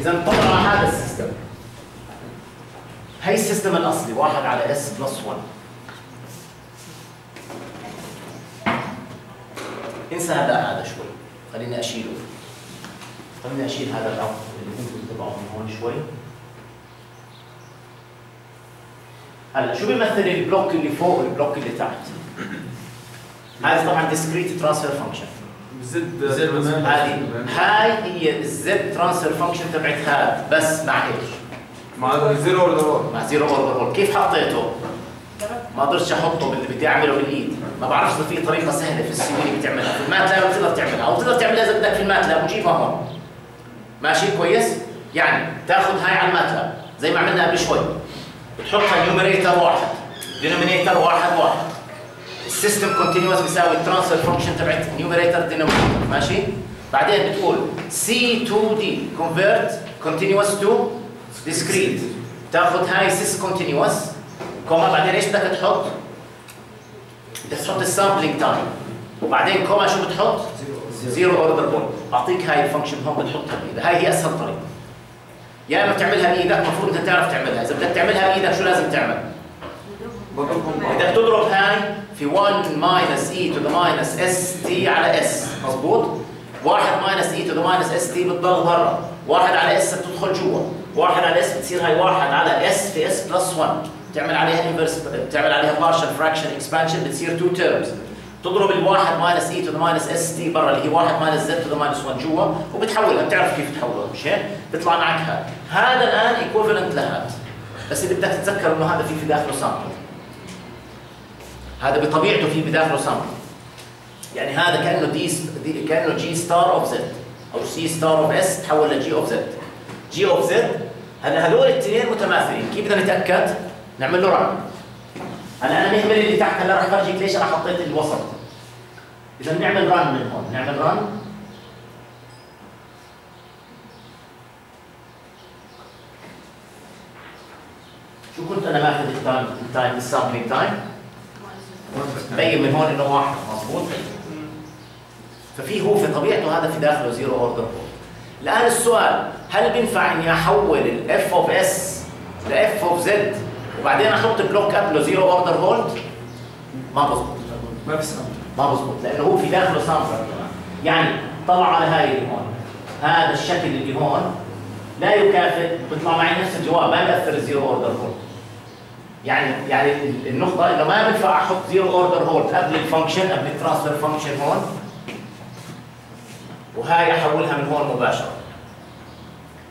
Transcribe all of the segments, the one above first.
إذا طبعا هذا ال system. هي ال system الأصلي واحد على s plus 1 انسى هذا هذا شوي. خليني أشيله. خليني أشيل هذا الامر اللي ممكن تبعه من هون شوي. هلا شو بيمثل ال block اللي فوق وال block اللي تحت؟ هذا طبعا discrete transfer function. ب z هذه هاي هي ال z transfer function تبعت هذا بس مع إيش؟ مع zero order مع zero order hold كيف حطيته؟ ما قدرتش أحطه باللي بدي أعمله بالإيد. ما بعرفش إذا في طريقة سهلة في السي في بتعملها. في ال MATLAB بتقدر تعملها أو بتقدر تعملها إذا بدك في ال MATLAB وجيبها هون. ماشي؟ كويس؟ يعني تاخذ هاي على ال MATLAB زي ما عملنا قبل شوي. بتحطها numerator واحد denominator واحد واحد. ال system continuous بيساوي ال transfer function تبعت numerator denominator ماشي؟ بعدين بتقول C2D convert continuous to discrete. تاخذ هاي sys continuous comma بعدين إيش بدك تحط؟ بدك تحط ال sampling time وبعدين comma شو بتحط؟ zero order hold بعطيك هاي ال function هون بتحطها بإيدك. هاي هي أسهل طريقة. يا إما بتعملها بإيدك المفروض أنت تعرف تعملها. إذا بدك تعملها بإيدك شو لازم تعمل؟ بدك تضرب هاي في 1 minus e to the minus s t على s مضبوط 1 minus e to the minus s t بتضل برا 1 على s بتدخل جوا. 1 على s بتصير هاي 1 على s في s plus 1 بتعمل عليها inverse بتعمل عليها partial fraction expansion بتصير 2 terms تضرب ال1 minus e to the minus s t برا اللي هي 1 minus z to the minus 1 جوا وبتحولها. بتعرف كيف تحولها مش هيك؟ بيطلع معك هذا هذا الآن equivalent لهذا. بس اللي بدك تتذكر إنه هذا في في داخله sampler هذا بطبيعته في بداخله sampler يعني هذا كأنه d, كأنه G star of z أو C star of s تحول ل G of z G of z هلا هذول الاثنين متماثلين. كيف بدنا نتأكد؟ نعمل له run هلا أنا مهمل اللي تحت هلا راح افرجيك ليش أنا حطيت الوسط. إذا بنعمل run من هون. نعمل run شو كنت أنا ماخذ ال time ال time ال sampling time مبين من هون إنه واحد مضبوط. ففي هو في طبيعته هذا في داخله zero order. الان السؤال هل بينفع إني أحول ال F of s ل F of z وبعدين أحط block قبله zero order hold؟ ما بزبط. ما sampler. ما بزبط لأنه هو في داخله sampler كمان يعني طلع على هاي اللي هون. هذا الشكل اللي هون لا يكافئ بيطلع معي نفس الجواب ما بياثر ال zero order hold. يعني يعني النقطة انه ما بينفع أحط zero order hold قبل ال function قبل ال transfer function هون. وهاي أحولها من هون مباشرة.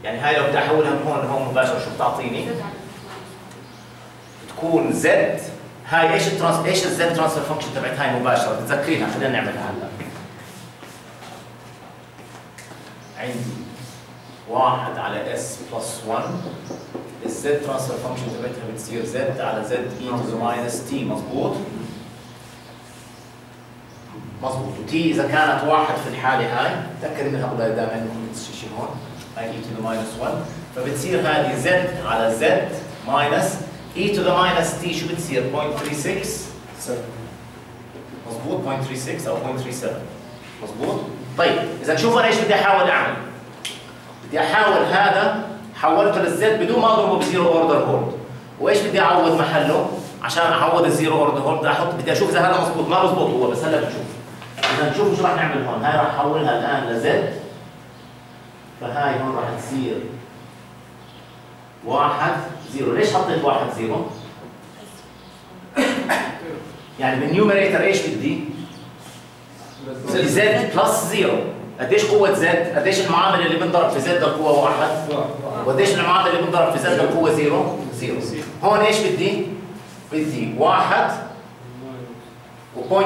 يعني هاي لو بدي أحولها من هون لهون مباشرة شو بتعطيني؟ تكون z هاي إيش ال trans إيش ال z transfer function تبعت هاي مباشرة؟ تذكرينها خلينا نعملها هلا. عندي واحد على s plus 1 ال z transfer function تبعتها بتصير z على z e to the minus t مضبوط مضبوط و t إذا كانت واحد في الحالة هاي تاكد إنها هؤلاء دائما انهم شيء هون هاي e to the minus 1 فبتصير هذه z على z minus e to the minus t شو بتصير؟ 0.36 مضبوط 0.36 أو 0.37 مضبوط طيب إذا شوف أنا إيش بدي أحاول أعمل. بدي أحاول هذا حولته لل z بدون ما أضربه ب zero order hold. وإيش بدي أعوض محله؟ عشان أعوض ال zero order hold بدي أحط بدي أشوف إذا هذا مضبوط ما مضبوط هو بس هلا بنشوف. إذا نشوف شو راح نعمل هون. هاي راح أحولها الآن ل z فهاي هون راح تصير واحد zero. ليش حطيت واحد zero؟ يعني بال numerator إيش بدي؟ z plus zero قديش قوة z؟ قديش المعامل اللي بنضرب في z القوة واحد؟ وقديش المعامل اللي بنضرب في z القوة zero؟ zero هون إيش بدي؟ بدي واحد و 0.37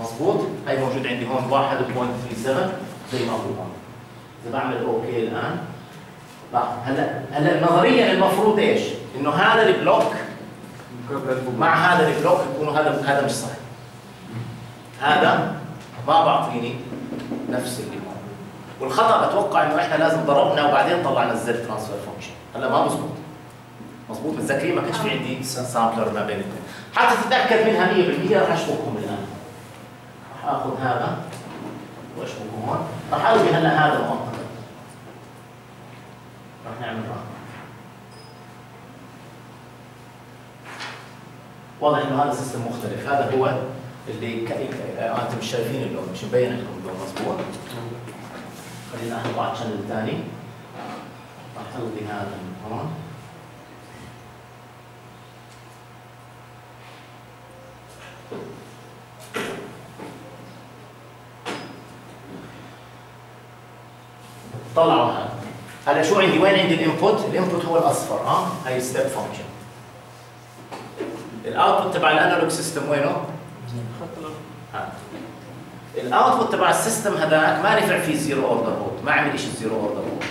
مضبوط؟ هي موجود عندي هون واحد و 0.37 زي ما هو إذا بعمل okay الآن هلا هلا نظريا المفروض إيش؟ إنه هذا ال block مع هذا ال block يكونوا هذا هذا مش صحيح هذا ما بعطيني نفس اللي الليمون والخطأ بتوقع إنه إحنا لازم ضربنا وبعدين طلعنا ال z transfer function هلا ما مزبوط. مضبوط متذكرين ما كانش في عندي sampler ما بين الاثنين. حتى تتأكد منها 100% راح اشبكهم الآن. راح آخذ هذا واشبكه هون. راح ألغي هلا هذا المنطقة راح نعمل رقم واضح إنه هذا system مختلف. هذا هو اللي ك... آه أنتم مش شايفين اللون مش مبين لكم اللون مضبوط خلينا ناخذ على ال channel الثاني راح الغي هذا من هون طلعوا هذا. هلا شو عندي؟ وين عندي ال input؟ ال input هو الأصفر ها؟ هاي ستيب فانكشن الاوتبوت تبع الانالوج سيستم وينه. الاوتبوت تبع السيستم هذاك ما نفع فيه zero order hold ما عمل شيء zero order hold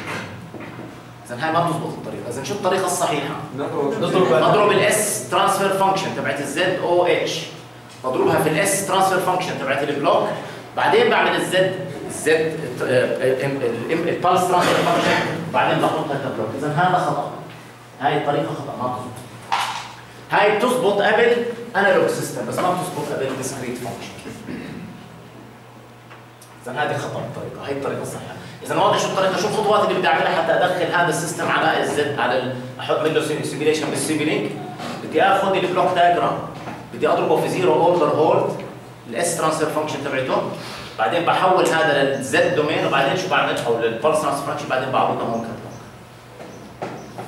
اذا هاي ما بتزبط الطريقة. اذا شو الطريقة الصحيحة؟ نضرب بضرب ال S transfer function تبعت ال zero order hold بضربها في ال S transfer function تبعت ال block بعدين بعمل ال Z ال Z ال pulse transfer function بعدين بحطها ك block اذا هذا خطأ. هاي الطريقة خطأ ما بتزبط. هاي بتزبط قبل analog system بس ما بتزبط قبل discrete function إذا هذه خطا الطريقة هي الطريقة الصحيحة. إذا واضح شو الطريقة شو الخطوات اللي بدي أعملها حتى أدخل هذا ال system على ال Z على أحط له simulation بال Simulink بدي آخذ ال block diagram بدي أضربه في zero order hold ال S transfer function تبعته. بعدين بحول هذا لل Z domain وبعدين شو بعمل؟ أو لل pulse transfer function بعدين بعوضها هون ك block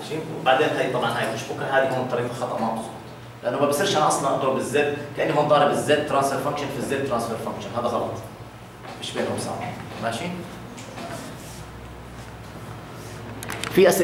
ماشي؟ وبعدين هي طبعا هاي مش بكرة هذه هون طريقة خطأ ما بتزبط. لأنه ما بصيرش أنا أصلا أضرب ال Z كأني هون ضارب ال Z transfer function في ال Z transfer function هذا غلط. مش بينهم صعب ماشي؟ في أسئلة؟